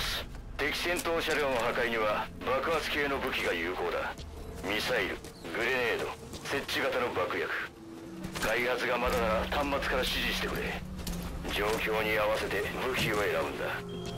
ス敵戦闘車両の破壊には爆発系の武器が有効だ。ミサイルグレネード設置型の爆薬。開発がまだなら端末から指示してくれ。状況に合わせて武器を選ぶんだ。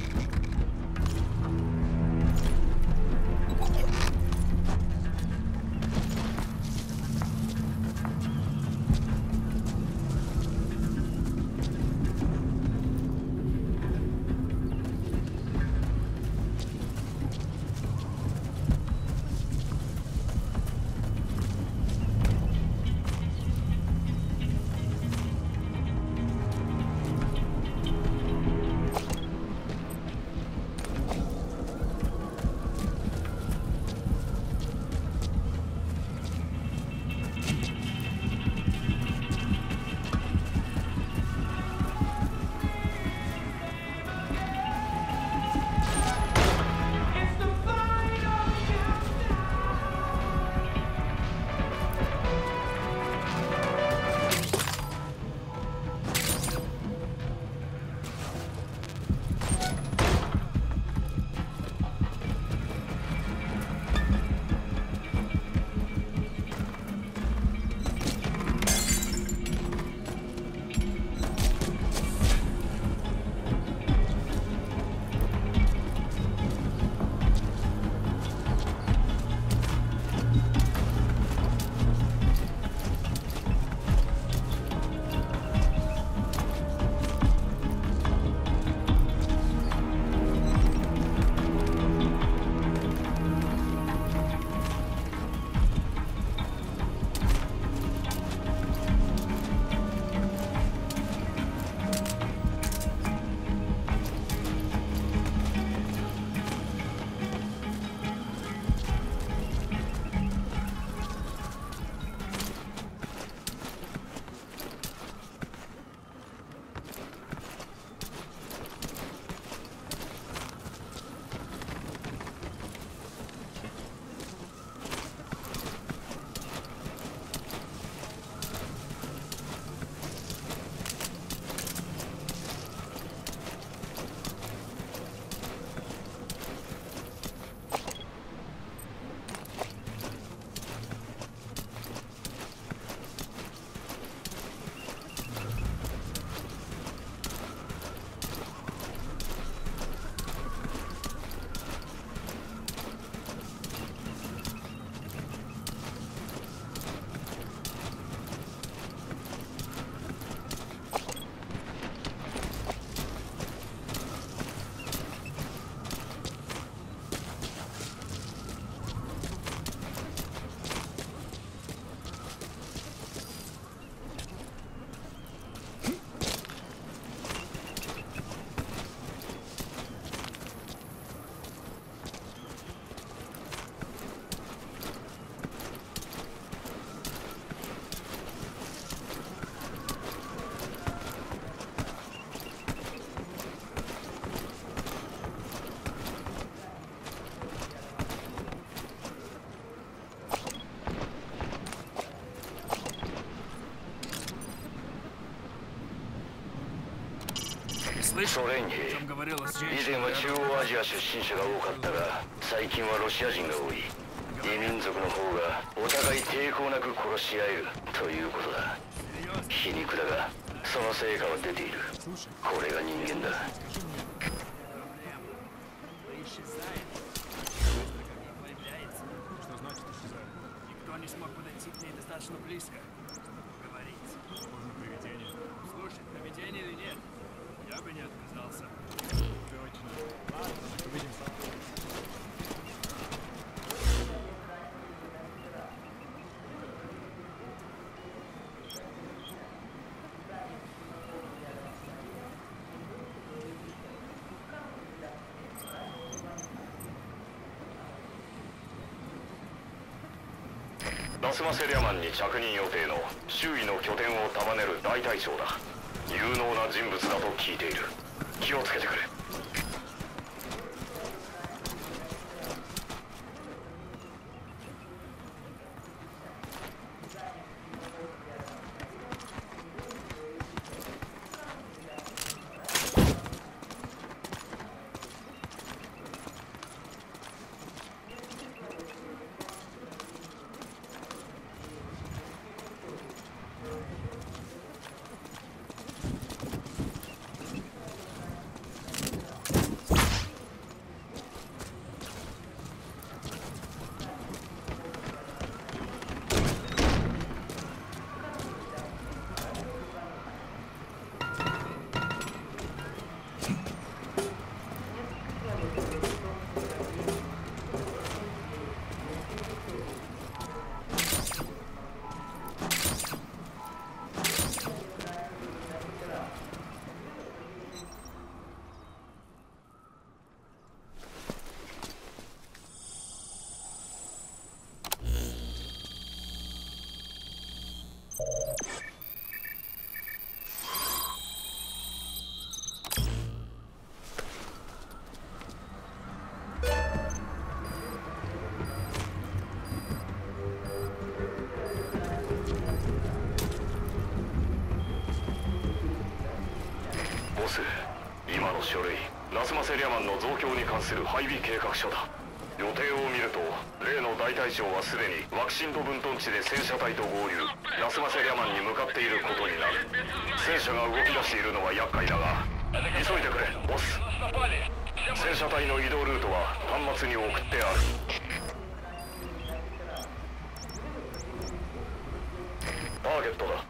ソ連兵以前は中央アジア出身者が多かったが最近はロシア人が多い異民族の方がお互い抵抗なく殺し合えるということだ皮肉だがその成果は出ているこれが人間だ не смог подойти к ней достаточно близко. Говорить. Возможно, привидение. Слушай, поведение или нет, я бы не отказался. Точно. Ладно, так увидимся.「ラスマセリアマンに着任予定の周囲の拠点を束ねる大隊長だ 有能な人物だと聞いている。気をつけてくれ。の増強に関する配備計画書だ。予定を見ると例の大隊長はすでにワクシンド分屯地で戦車隊と合流。ラスマセリアマンに向かっていることになる。戦車が動き出しているのは厄介だが急いでくれボス。戦車隊の移動ルートは端末に送ってある。ターゲットだ。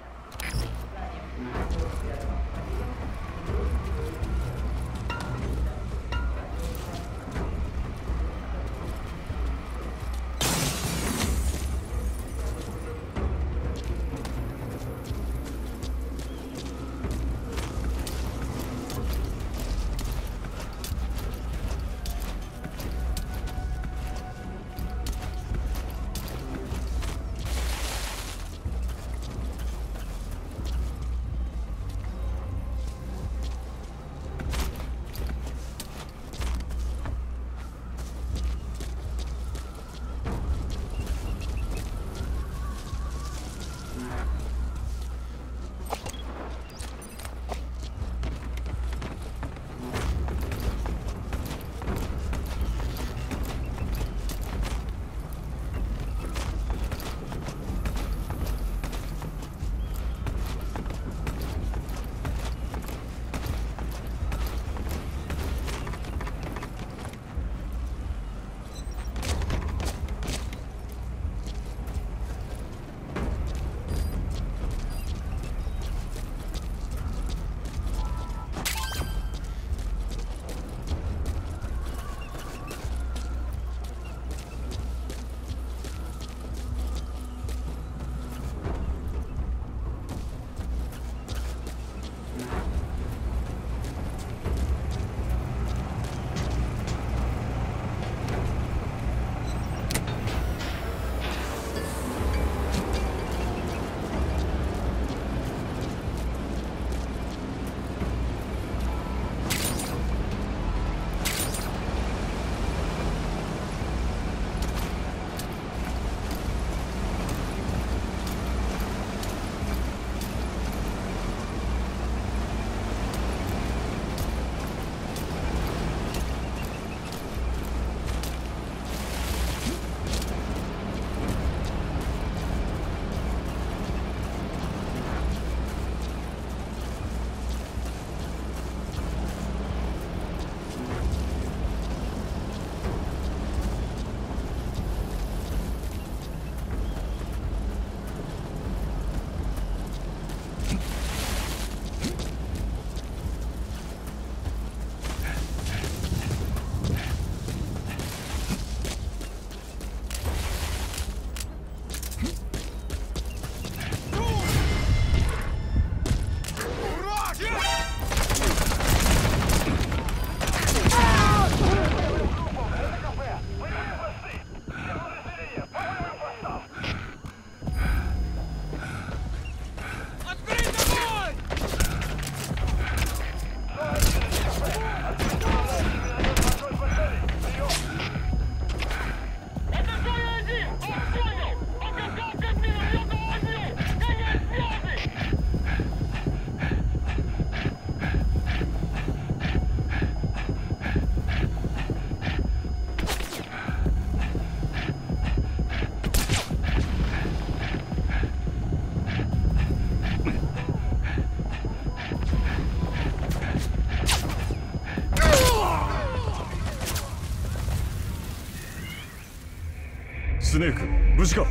ネーク。無事か？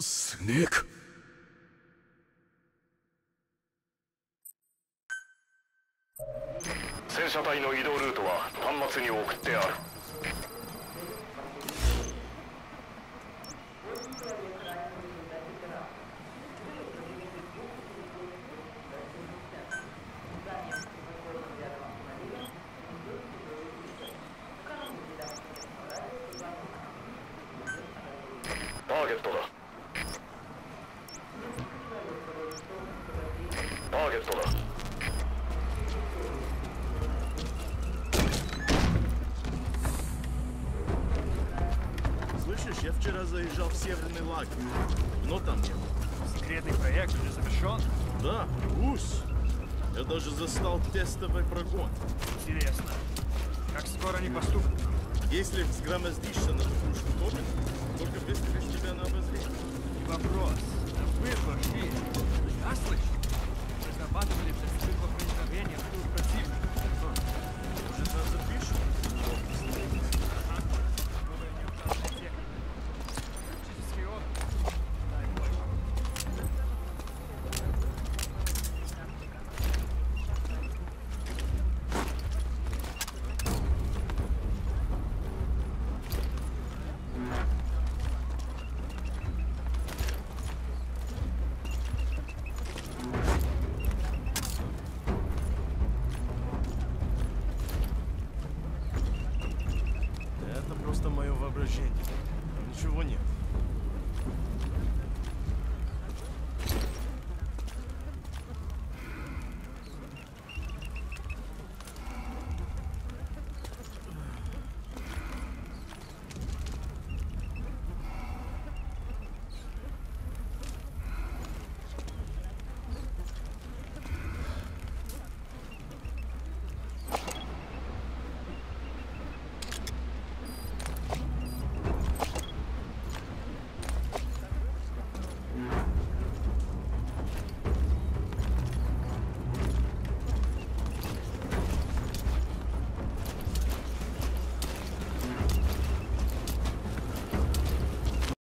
スネーク？戦車隊の移動ルートは端末に送ってある。вчера заезжал в Северный Лак, но там нет. Секретный проект уже завершен? Да, гусь. Я даже застал тестовый прогон. Интересно, как скоро они поступят? Если взгромоздишься на пушку топит, только выставишь тебя на обозрение. Не вопрос. Да вы пошли. Я слышу. جيدة